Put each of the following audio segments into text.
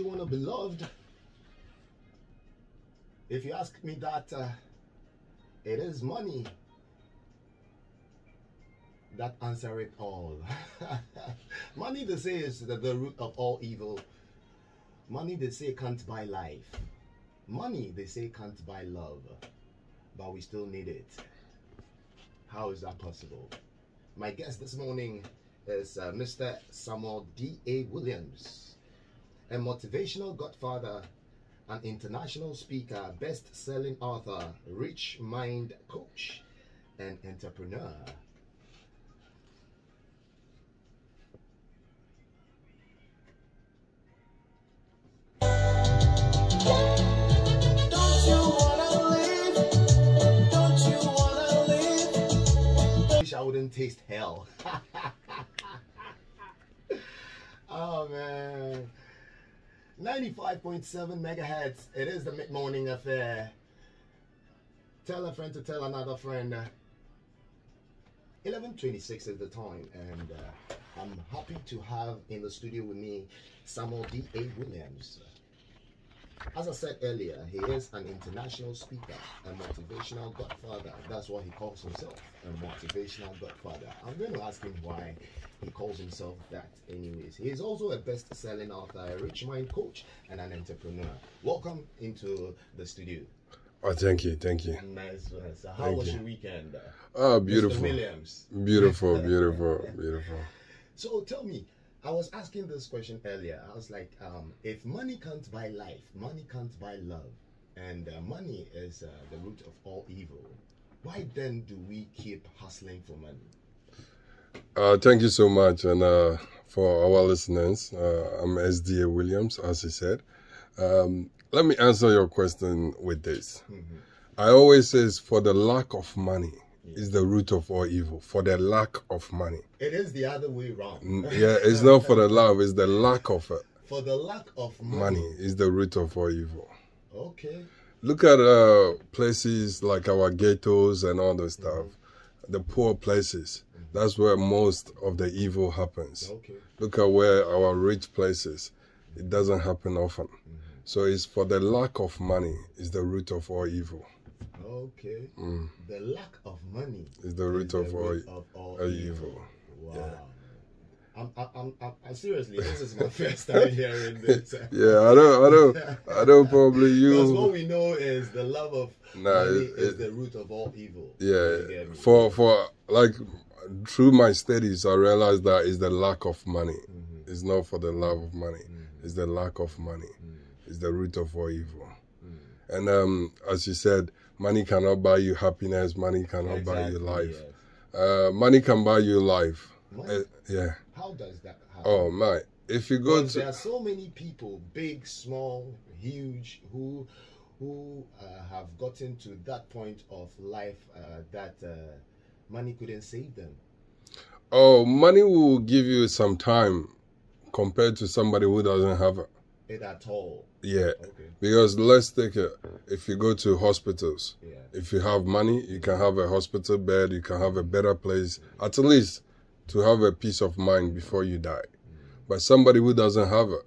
you want to be loved? If you ask me that, uh, it is money that answer it all. money, they say, is the, the root of all evil. Money, they say, can't buy life. Money, they say, can't buy love. But we still need it. How is that possible? My guest this morning is uh, Mr. Samuel D.A. Williams, a motivational godfather, an international speaker, best selling author, rich mind coach, and entrepreneur. Don't you wanna live? Don't you wanna live? wish I wouldn't taste hell. oh man. 95.7 megahertz. It is the mid morning affair. Tell a friend to tell another friend. 11:26 is the time, and uh, I'm happy to have in the studio with me Samuel D. A. Williams. As I said earlier, he is an international speaker, a motivational godfather. That's what he calls himself, a motivational godfather. I'm going to ask him why he calls himself that, anyways. He is also a best selling author, a rich mind coach, and an entrepreneur. Welcome into the studio. Oh, thank you, thank you. Nice. So, how Thank was you. your weekend? uh, Oh, Mr. beautiful, Williams. beautiful, beautiful, beautiful. So tell me, I was asking this question earlier. I was like, um, if money can't buy life, money can't buy love, and uh, money is uh, the root of all evil, why then do we keep hustling for money? Uh, thank you so much, and uh, for our listeners, uh, I'm SDA Williams, as he said. Um, let me answer your question with this. I always says, for the lack of money is the root of all evil. For the lack of money, It is the other way around. Yeah, it's not for the love; it's the lack of it. For the lack of money. Money is the root of all evil. Okay. Look at uh, places like our ghettos and all those stuff, the poor places. That's where most of the evil happens. Okay. Look at where our rich places, it doesn't happen often. So it's for the lack of money is the root of all evil. Okay. Mm. The lack of money Is the root is of the all, root of all evil. evil. Wow. I'm, I'm, I'm, I'm, I'm seriously. This is my first time hearing this. Yeah, I don't, I don't, I don't probably you. Because what we know is the love of Nah, money it- is the root of all evil. Yeah, You get me? for for like through my studies, I realized that is the lack of money. It's not for the love of money. It's the lack of money. It's the root of all evil. And um, as you said, money cannot buy you happiness. Money cannot buy you life. yes. Uh, money can buy you life. Uh, yeah. How does that happen? Oh my! If you go Because there to are so many people, big, small, huge, who who uh, have gotten to that point of life uh, that uh, money couldn't save them. oh, money will give you some time compared to somebody who doesn't have it. It at all. Yeah. Okay. Because let's take it. If you go to hospitals, Yeah. if you have money, you can have a hospital bed, you can have a better place, at least to have a peace of mind before you die. Mm. But somebody who doesn't have it,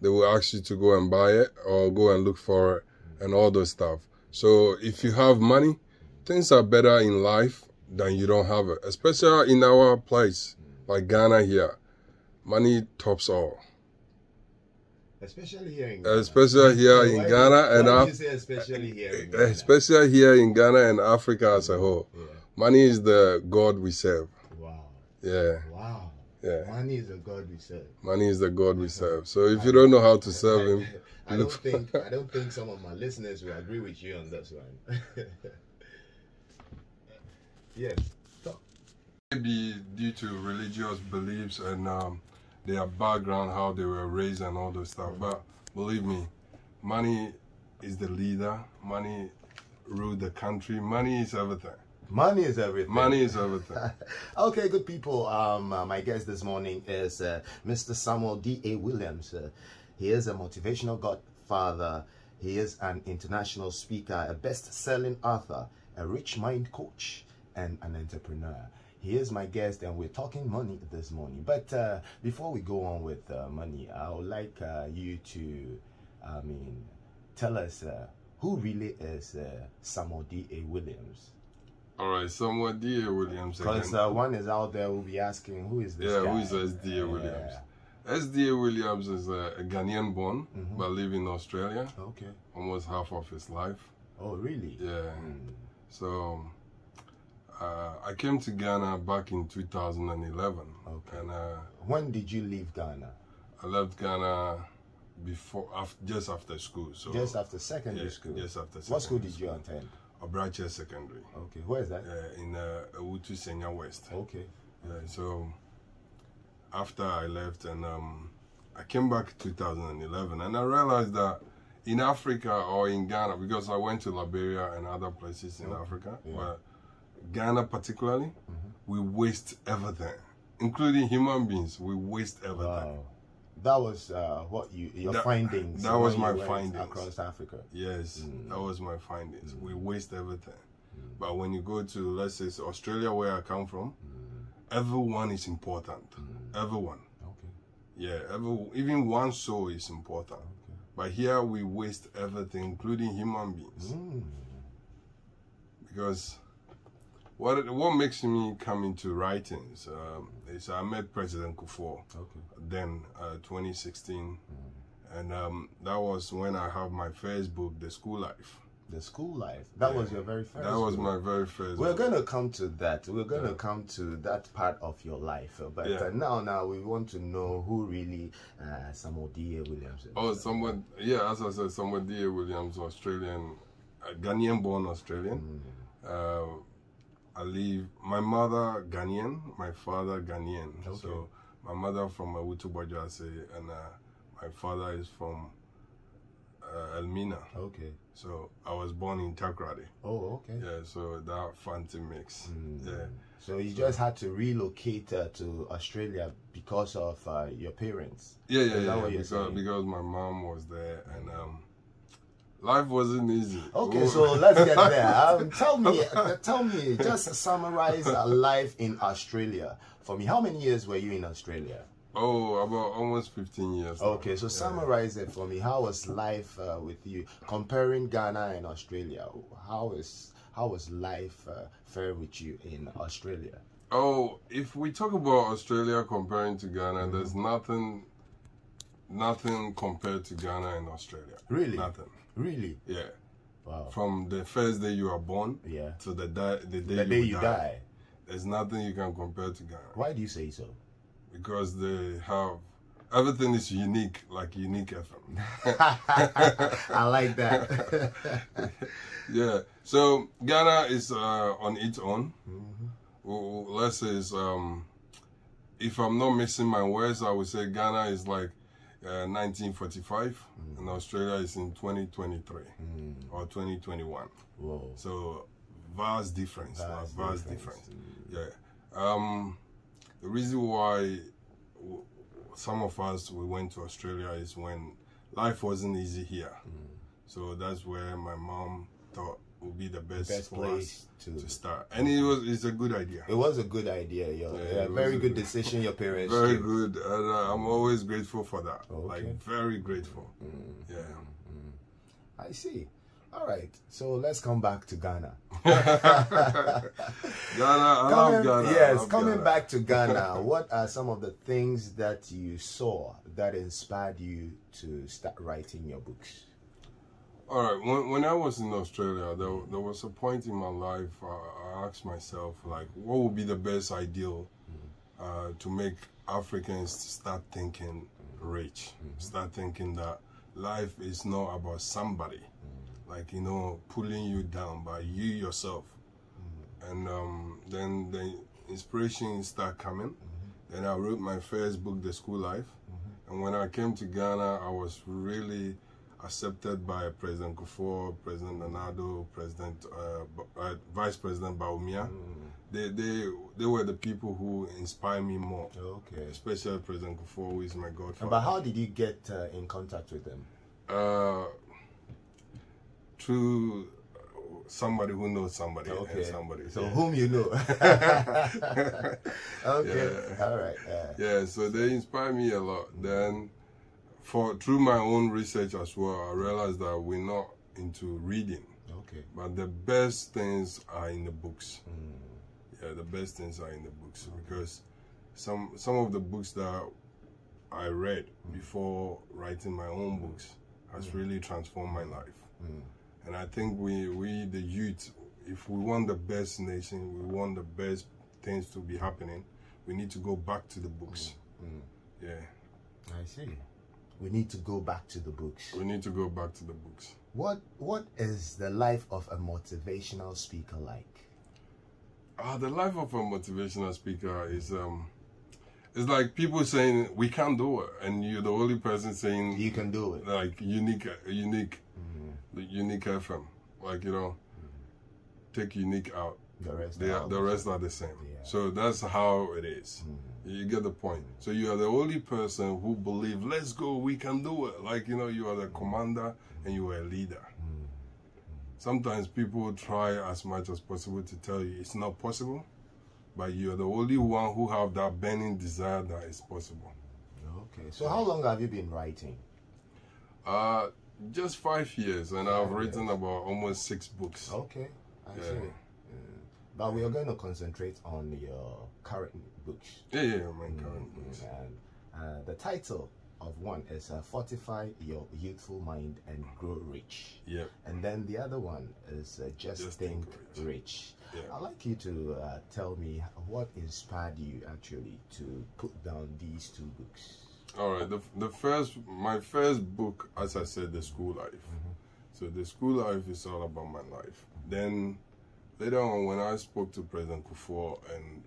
they will ask you to go and buy it or go and look for it and all those stuff. So if you have money, things are better in life than you don't have it, especially in our place mm. like Ghana here. Money tops all. Especially here in Ghana. Especially here in Ghana and why Af- do especially here in Ghana? especially here in Ghana and Africa as a mm, whole. Yeah. Money is the God we serve. Wow. Yeah, Wow. yeah. Money is a god we serve. Money is the God we serve. So if you don't know how to serve Him, I don't think I don't think some of my listeners will agree with you on this one. yes. Talk. maybe due to religious beliefs and um, their background, how they were raised and all those stuff. But believe me, money is the leader. Money rule the country. Money is everything. Money is everything. Money is everything. okay, good people. Um, uh, my guest this morning is uh, Mr. Samuel D. A. Williams. Uh, he is a motivational godfather. He is an international speaker, a best-selling author, a rich mind coach, and an entrepreneur. He is my guest, and we're talking money this morning. But uh, before we go on with uh, money, I would like uh, you to, I mean, tell us uh, who really is uh, Samuel D. A. Williams. All right, Samuel D.A. Williams. Because uh, one is out there will be asking, who is this yeah, guy? who is S.D.A. Yeah. Williams? S.D.A. Williams is a, a Ghanaian born, Mhm. but live in Australia Okay. almost half of his life. Oh, really? Yeah. Mm. So uh, I came to Ghana back in 2011. Okay. And uh, When did you leave Ghana? I left Ghana before, af- just after school. So just after secondary yeah, school. Just after Secondary What school did you attend? Obrache Secondary Okay, where is that? uh, in uh, Awutu Senya West. Okay. Yeah, so after I left and um, I came back 2011 and I realized that in Africa or in Ghana, because I went to Liberia and other places in Okay, Africa, yeah. but Ghana particularly, Mhm. we waste everything, including human beings. We waste everything. Wow. That was uh, what you your That- findings. that was my findings. across Africa. Yes, Mm. that was my findings. We waste everything. Mm. But when you go to, let's say, Australia, where I come from, Mm. everyone is important. Mm. Everyone. Okay. Yeah, every, even one soul is important. Okay. But here we waste everything, including human beings. Mm. Because what what makes me come into writings um, is I met President Kufuor Okay. then, uh, 2016, Mm. and um, that was when I have my first book, The School Life. The school life. That Yeah. was your very first. that was book. my very first. We're book. gonna come to that. We're gonna Yeah. come to that part of your life. Uh, But Yeah. uh, now, now we want to know who really uh, Samuel D. A. Williams is. Oh, Samuel, yeah, as I said, Samuel D.A. Williams, Australian, uh, Ghanaian born Australian. Mm. I live, my mother Ghanaian, my father Ghanaian. Okay. So my mother from Awutu Bawjiase and uh, my father is from uh, Elmina. Okay. So I was born in Takoradi. Oh, okay. Yeah, so that fancy mix. Mm. Yeah. So you just had to relocate uh, to Australia because of uh, your parents. Yeah, yeah, Is that yeah. what you're Because, saying? because my mom was there and um, life wasn't easy. Okay, so let's get there. Um, tell me, tell me, just summarize a life in Australia for me. How many years were you in Australia? Oh, about almost 15 years. now. Okay, so Yeah. summarize it for me. How was life uh, with you comparing Ghana and Australia? How is how was life uh, fare with you in Australia? Oh, if we talk about Australia comparing to Ghana, Mm-hmm. there's nothing, nothing compared to Ghana and Australia. Really? Nothing. Really? Yeah. Wow. From the first day you are born Yeah. to the di- the day, The you, day you die, die. there's nothing you can compare to Ghana Why do you say so? because they have everything is unique, like UniiQ FM. I like that. yeah. So Ghana is uh, on its own. Mhm. Well, let's say it's, um, if I'm not missing my words, I would say Ghana is like uh, 1945 and Australia is in 2023 Mm. or 2021. Whoa. So vast difference, Vast vast difference. difference. Yeah. Um, the reason why w- some of us we went to Australia is when life wasn't easy here. Mm. So that's where my mom thought would be the best, Best place to. to start, and it was it's a good idea. It was a good idea, yo. Yeah, Yeah, very good decision your parents Very took. good, and uh, I'm always grateful for that. Okay. Like very grateful. Mm. Yeah. I see. All right, so let's come back to Ghana. Ghana, I love Coming- Ghana. Yes, coming Ghana. back to Ghana, what are some of the things that you saw that inspired you to start writing your books? All right. When, when I was in Australia, there, there was a point in my life uh, I asked myself, like, what would be the best ideal uh, to make Africans start thinking rich, start thinking that life is not about somebody, like you know, pulling you down, but you yourself. And um, then the inspiration start coming. Then I wrote my first book, The School Life. And when I came to Ghana, I was really accepted by President Kufuor, President Nana Addo, President, uh, uh, Vice President Bawumia. They, they, they were the people who inspired me more, Okay. especially President Kufuor, who is my godfather. But how did you get uh, in contact with them? uh, through somebody who knows somebody Okay. and somebody. So yeah. whom you know? okay. Yeah. All right. Uh, Yeah, so they inspire me a lot. Then, for through my own research as well, I realized that we're not into reading, okay. but the best things are in the books. Mm. Yeah, the best things are in the books because some some of the books that I read before writing my own books has really transformed my life. Mm. And I think we we the youth, if we want the best nation, we want the best things to be happening, we need to go back to the books. Mm. Yeah. I see. We need to go back to the books. We need to go back to the books. What What is the life of a motivational speaker like? Ah, the life of a motivational speaker is um, it's like people saying we can't do it, and you're the only person saying You can do it. like unique, unique, the UniiQ FM. Like you know, take unique out. The rest. They are the rest are the same. So that's how it is. Mm. You get the point. So you are the only person who believe, let's go, we can do it. Like you know, you are the mm. commander and you are a leader. Mm. Sometimes people try as much as possible to tell you it's not possible, but you are the only one who have that burning desire that it's possible. Okay. So how long have you been writing? Uh, just five years, and I've written about almost six books. Okay. I Yeah. see. Mm. But we are going to concentrate on your current books. Yeah, yeah, my current books. And uh, the title of one is uh, Fortify Your Youthful Mind and Grow Rich. Yep. And then the other one is uh, Just, Just Think, Think Rich. Yeah. I'd like you to uh, tell me what inspired you actually to put down these two books. All right. The, the first, my first book, as I said, the school life. So the school life is all about my life. Then later on, when I spoke to President Kufuor, and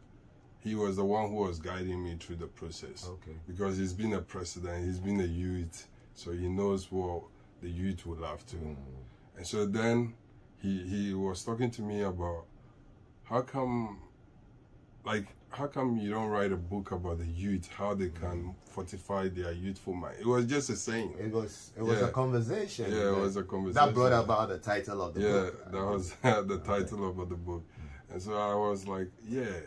he was the one who was guiding me through the process. Okay. Because he's been a president, he's been a youth, so he knows what the youth would love to. Mm. And so then he he was talking to me about how come like how come you don't write a book about the youth, how they can fortify their youthful mind? It was just a saying. It was it was Yeah. a conversation. Yeah, it was a conversation. That brought about the title of the Yeah, book. Yeah, that was the title of the book. And so I was like, yeah,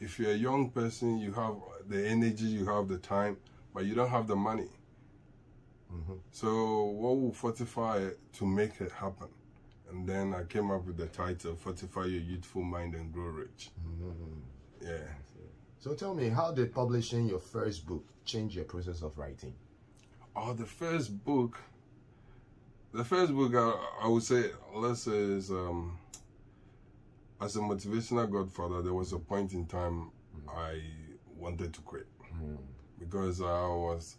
if you're a young person, you have the energy, you have the time, but you don't have the money. Mhm. So what will fortify it to make it happen? And then I came up with the title, Fortify Your Youthful Mind and Grow Rich. Mhm. Yeah. So tell me, how did publishing your first book change your process of writing? Oh, the first book. The first book, I, I would say, let's say, is um, as a motivational godfather. There was a point in time mm. I wanted to quit mm. because I was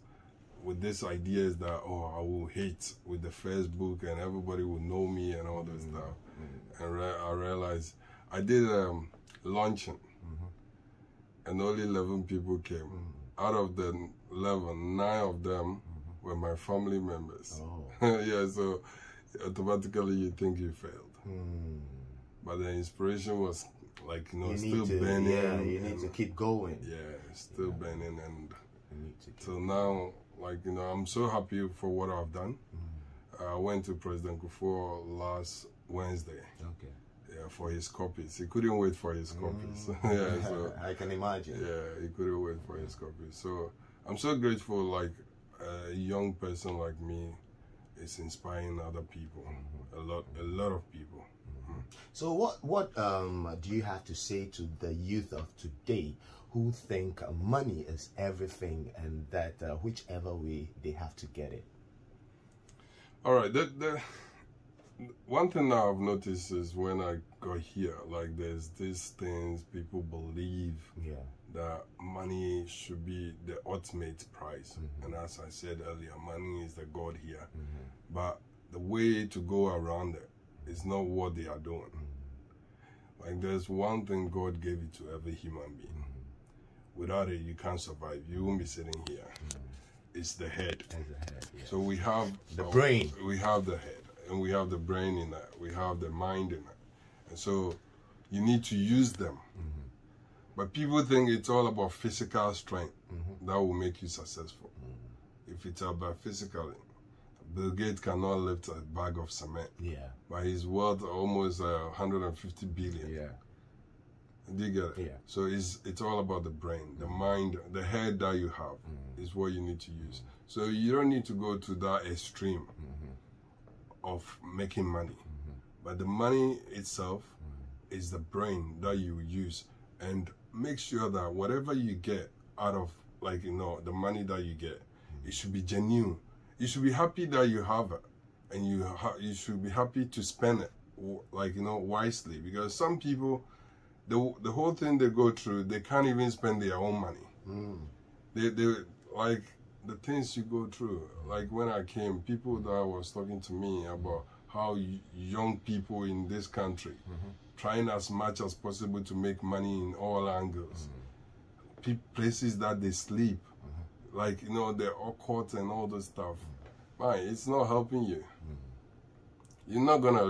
with this ideas that oh I will hate with the first book and everybody will know me and all this mm. stuff. And re- I realized I did um, launching, and only eleven people came. Mm-hmm. Out of the eleven, nine of them mm-hmm. were my family members. Oh. yeah, so automatically you think you failed. Hmm. But the inspiration was like you know You still to, burning. yeah, you need and- to keep going. yeah, still burning and You need to keep- till now, like you know, I'm so happy for what I've done. Mm. I went to President Kufuor last Wednesday, Okay. Yeah, for his copies. He couldn't wait for his copies. yeah, so I can imagine. yeah, he couldn't wait for his copies. So I'm so grateful. Like a young person like me is inspiring other people. A lot, a lot of people. So what what um do you have to say to the youth of today who think money is everything and that uh, whichever way they have to get it? All right. The, the one thing I've noticed is when I got here, like there's these things people believe Yeah. that money should be the ultimate prize. Mm-hmm. And as I said earlier, money is the God here. Mm-hmm. But the way to go around it is not what they are doing. Mm-hmm. Like there's one thing God gave it to every human being. Without it, you can't survive. You won't be sitting here. It's the head. A head, yeah. So we have The brain. We have the head, and we have the brain in that. We have the mind in that, and so you need to use them. Mm-hmm. But people think it's all about physical strength Mm-hmm. that will make you successful. If it's about physical, Bill Gates cannot lift a bag of cement, Yeah. but he's worth almost uh, 150 billion. Yeah. Do you get it? Yeah. So it's it's all about the brain, the mind, the head that you have is what you need to use. So you don't need to go to that extreme of making money, but the money itself is the brain that you use, and make sure that whatever you get out of like you know the money that you get, it should be genuine. You should be happy that you have it, and you ha- you should be happy to spend it like you know wisely because some people the the whole thing they go through, they can't even spend their own money. Mm. They they like the things you go through. Like when I came, people that was talking to me about how young people in this country mm-hmm. trying as much as possible to make money in all angles. Mm-hmm. Pe- places that they sleep, mm-hmm. like you know, they're awkward and all this stuff. Man, it's not helping you. You're not gonna